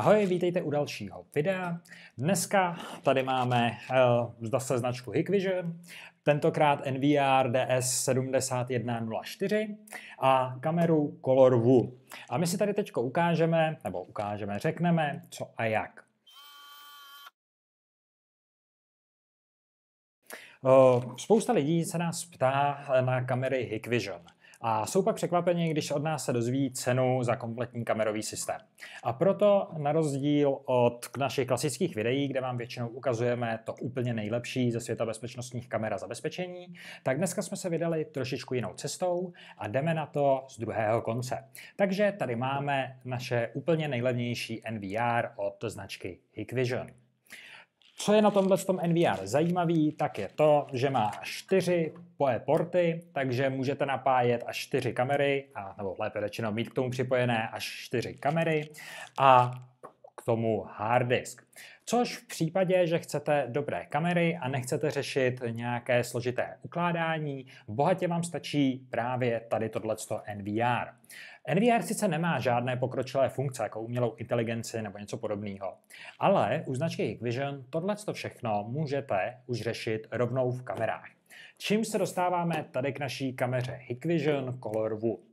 Ahoj, vítejte u dalšího videa. Dneska tady máme uh, zase značku Hikvision, tentokrát NVR DS7104 a kameru Color View. A my si tady teď ukážeme, nebo ukážeme, řekneme, co a jak. Uh, spousta lidí se nás ptá na kamery Hikvision. A jsou pak překvapeni, když od nás se dozví cenu za kompletní kamerový systém. A proto na rozdíl od našich klasických videí, kde vám většinou ukazujeme to úplně nejlepší ze světa bezpečnostních kamer a zabezpečení, tak dneska jsme se vydali trošičku jinou cestou a jdeme na to z druhého konce. Takže tady máme naše úplně nejlevnější NVR od značky Hikvision. Co je na tomhle tom NVR zajímavý, tak je to, že má čtyři PoE porty, takže můžete napájet až čtyři kamery, a, nebo lépe řečeno mít k tomu připojené až čtyři kamery. A k tomu hard disk. Což v případě, že chcete dobré kamery a nechcete řešit nějaké složité ukládání, bohatě vám stačí právě tady tohleto NVR. NVR sice nemá žádné pokročilé funkce, jako umělou inteligenci nebo něco podobného, ale u značky Hikvision tohleto všechno můžete už řešit rovnou v kamerách. Čím se dostáváme tady k naší kameře Hikvision Color View?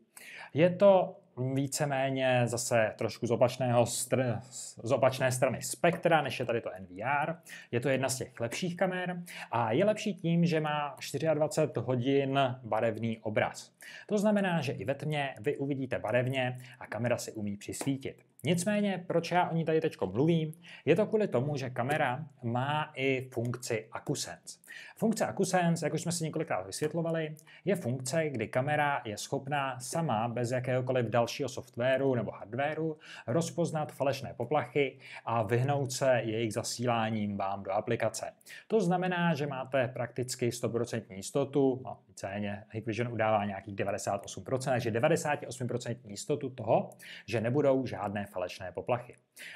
Je to víceméně zase trošku z, opačného str- z opačné strany spektra, než je tady to NVR. Je to jedna z těch lepších kamer a je lepší tím, že má 24 hodin barevný obraz. To znamená, že i ve tmě vy uvidíte barevně a kamera si umí přisvítit. Nicméně, proč já o ní tady teď mluvím, je to kvůli tomu, že kamera má i funkci AcuSense. Funkce AcuSense, jak už jsme si několikrát vysvětlovali, je funkce, kdy kamera je schopná sama bez jakéhokoliv dalšího softwaru nebo hardwaru rozpoznat falešné poplachy a vyhnout se jejich zasíláním vám do aplikace. To znamená, že máte prakticky 100% jistotu, no, víceméně Hikvision udává nějakých 98%, takže 98% jistotu toho, že nebudou žádné falešné poplachy.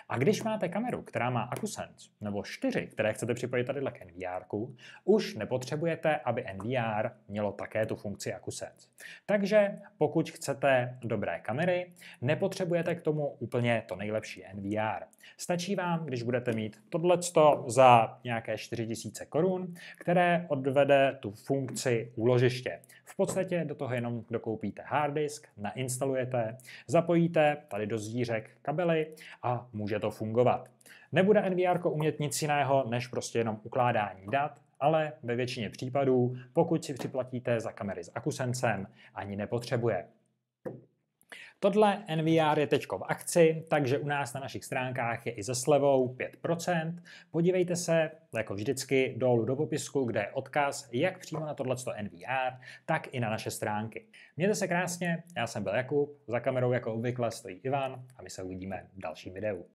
A když máte kameru, která má AcuSense, nebo čtyři, které chcete připojit tady k NVR, už nepotřebujete, aby NVR mělo také tu funkci AcuSense. Takže pokud chcete dobré kamery, nepotřebujete k tomu úplně to nejlepší NVR. Stačí vám, když budete mít tohleto za nějaké 4000 korun, které odvede tu funkci úložiště. V podstatě do toho jenom dokoupíte hard disk, nainstalujete, zapojíte tady do zdířek kabely a může to fungovat. Nebude NVR umět nic jiného, než prostě jenom ukládání dat, ale ve většině případů, pokud si připlatíte za kamery s akusensem, ani nepotřebuje. Tohle NVR je teď v akci, takže u nás na našich stránkách je i ze slevou 5%. Podívejte se, jako vždycky, dolů do popisku, kde je odkaz jak přímo na tohleto NVR, tak i na naše stránky. Mějte se krásně, já jsem byl Jakub, za kamerou jako obvykle stojí Ivan a my se uvidíme v dalším videu.